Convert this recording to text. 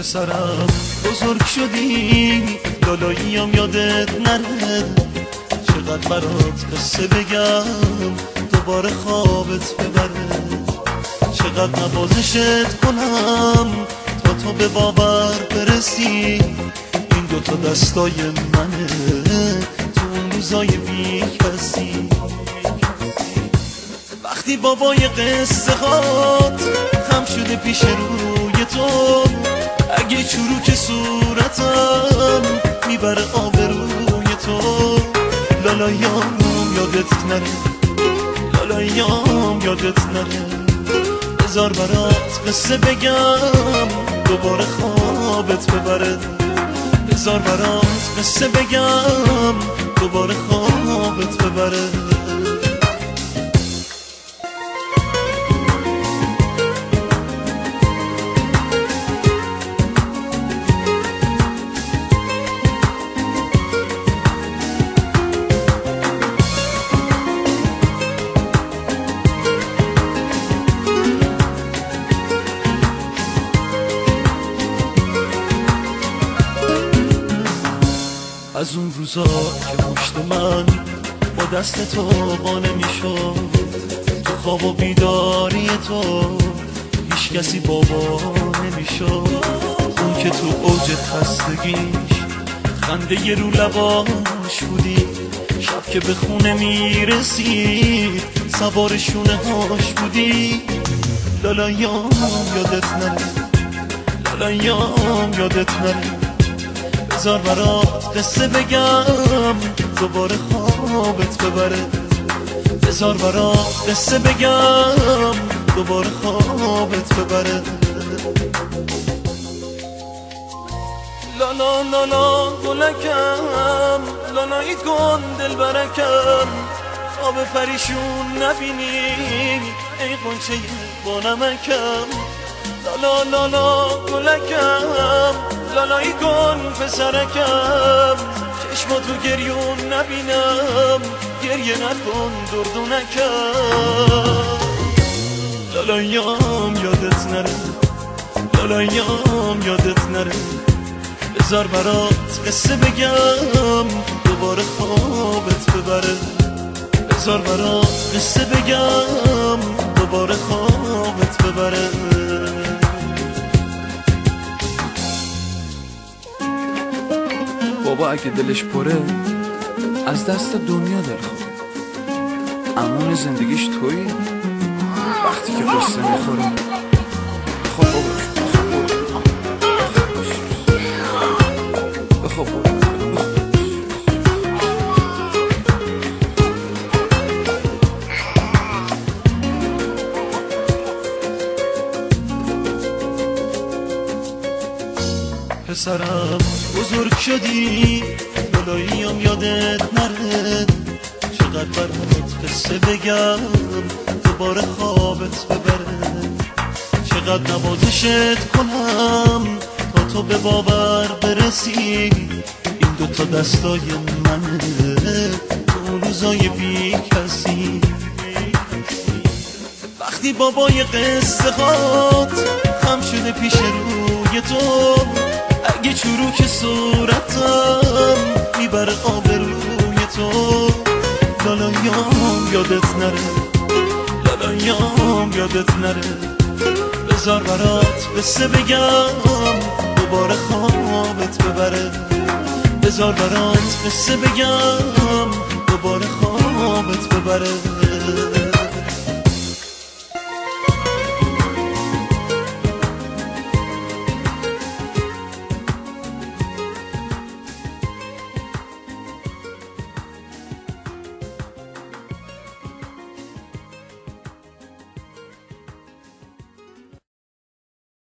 پسرم بزرگ شدی لالاییم یادت نره. چقدر برات قصه بگم دوباره خوابت ببره. چقدر نوازشت کنم تا تو به باور برسی. این دوتا دستای منه تو اون روزای بی کسی وقتی بابای قصه هات خم شده پیش روی تو اگه چروک صورتم می‌بره آبروی تو. لالایام یادت نره. لالایام یادت نره. بذار برات قصه بگم. دوباره خوابت ببره. بذار برات قصه بگم. دوباره خوابت ببره. از اون روزا که پشت من با دست تو قانه می‌شد تو خواب و بیداری تو هیچ کسی بابا نمی‌شد. اون که تو اوج خستگیش خنده یه رو لباش بودی شب که به خونه می‌رسید سوار شونه هاش بودی. لالایام یادت نره. لالایام یادت نره. بذار برات قصه بگم. دوباره خوابت ببره. بذار برات قصه بگم. دوباره خوابت ببره. لالا لالا گلکم. لالایید کن دل برکم. آب پریشون نبینی ای قنچه با نمکم. لالا لالا گلکم. لالایی کن پسرکم. چشما تو گریون نبینم. گریه نکن دردونکم. لالایام یادت نره. لالایام یادت نره. بذار برات قصه بگم. دوباره خوابت ببره. بذار برات قصه بگم. دوباره خوابت ببره. بابا اگه دلش پره از دست دنیا دلخواه امون زندگیش تویی؟ وقتی که قصه می‌خوره. خب بابا. پسرم. بزرگ شدی لالاییم یادت نره. چقدر برات قصه بگم دوباره خوابت ببره. چقدر نوازشت کنم تا تو به باور برسی. این دوتا دستای منه تو روزای بی کسی. وقتی بابای قصه هات خم شده پیش روی تو یادت نره. لالایام یادت نره. بذار برات قصه بگم. دوباره خوابت ببره. بذار برات قصه بگم. دوباره خوابت ببره.